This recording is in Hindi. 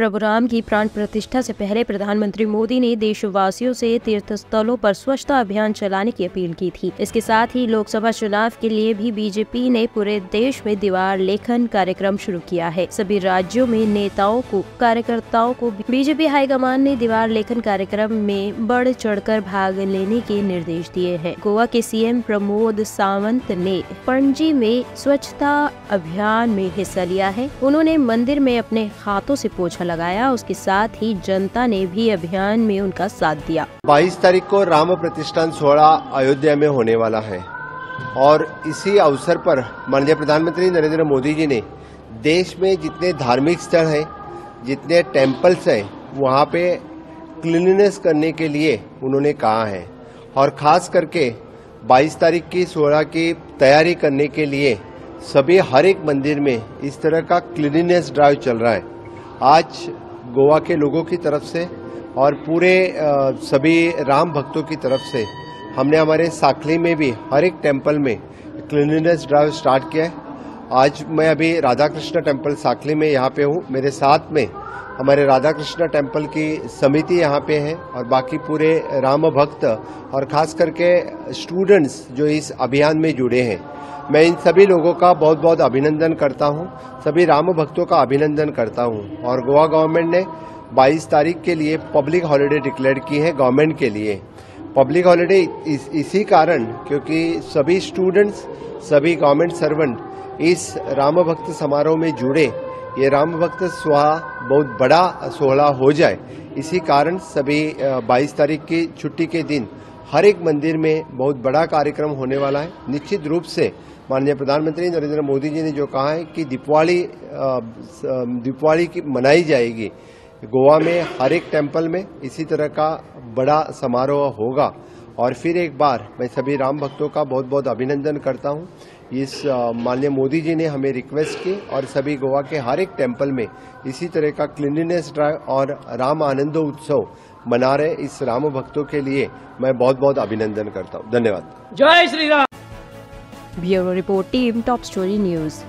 प्रभु राम की प्राण प्रतिष्ठा से पहले प्रधानमंत्री मोदी ने देशवासियों से तीर्थ स्थलों पर स्वच्छता अभियान चलाने की अपील की थी। इसके साथ ही लोकसभा चुनाव के लिए भी बीजेपी ने पूरे देश में दीवार लेखन कार्यक्रम शुरू किया है। सभी राज्यों में नेताओं को, कार्यकर्ताओं को बीजेपी हाईकमान ने दीवार लेखन कार्यक्रम में बढ़ चढ़कर भाग लेने के निर्देश दिए हैं। गोवा के सीएम प्रमोद सावंत ने पणजी में स्वच्छता अभियान में हिस्सा लिया है। उन्होंने मंदिर में अपने हाथों से पोछा लगाया, उसके साथ ही जनता ने भी अभियान में उनका साथ दिया। 22 तारीख को राम प्रतिष्ठान सोहरा अयोध्या में होने वाला है। और इसी अवसर पर माननीय प्रधानमंत्री नरेंद्र मोदी जी ने देश में जितने धार्मिक स्थल हैं, जितने टेम्पल्स हैं, वहाँ पे क्लीननेस करने के लिए उन्होंने कहा है। और खास करके 22 तारीख की सोहरा की तैयारी करने के लिए सभी हर एक मंदिर में इस तरह का क्लीनिनेस ड्राइव चल रहा है। आज गोवा के लोगों की तरफ़ से और पूरे सभी राम भक्तों की तरफ़ से हमने हमारे साखली में भी, हर एक टेंपल में क्लीनिनेस ड्राइव स्टार्ट किया है। आज मैं अभी राधा कृष्ण टेंपल साखली में यहाँ पे हूँ। मेरे साथ में हमारे राधा कृष्ण टेंपल की समिति यहाँ पे है और बाकी पूरे राम भक्त और खास करके स्टूडेंट्स जो इस अभियान में जुड़े हैं। मैं इन सभी लोगों का बहुत बहुत अभिनंदन करता हूँ। सभी राम भक्तों का अभिनंदन करता हूँ। और गोवा गवर्नमेंट ने 22 तारीख के लिए पब्लिक हॉलिडे डिक्लेयर की है गवर्नमेंट के लिए। पब्लिक हॉलिडे इस, इसी कारण क्योंकि सभी स्टूडेंट्स सभी गवर्नमेंट सर्वेंट इस राम भक्त समारोह में जुड़े। ये राम भक्त सुहा बहुत बड़ा सोहला हो जाए। इसी कारण सभी 22 तारीख की छुट्टी के दिन हर एक मंदिर में बहुत बड़ा कार्यक्रम होने वाला है। निश्चित रूप से माननीय प्रधानमंत्री नरेंद्र मोदी जी ने जो कहा है कि दीपावली दीपावली की मनाई जाएगी। गोवा में, हर एक टेंपल में इसी तरह का बड़ा समारोह होगा। और फिर एक बार मैं सभी राम भक्तों का बहुत बहुत अभिनंदन करता हूँ। इस माननीय मोदी जी ने हमें रिक्वेस्ट की और सभी गोवा के हर एक टेंपल में इसी तरह का क्लिनलीनेस ड्राइव और राम आनंदो उत्सव मना रहे इस राम भक्तों के लिए मैं बहुत बहुत अभिनंदन करता हूँ। धन्यवाद। जय Shri Ram. Bureau report team top story news.